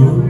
Senhor.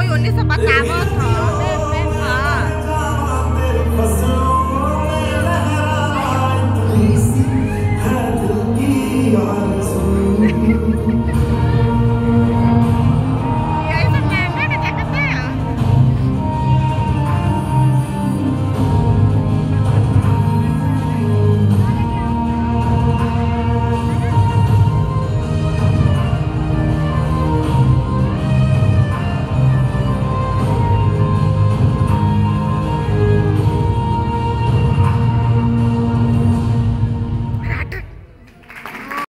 Ngayon, 吗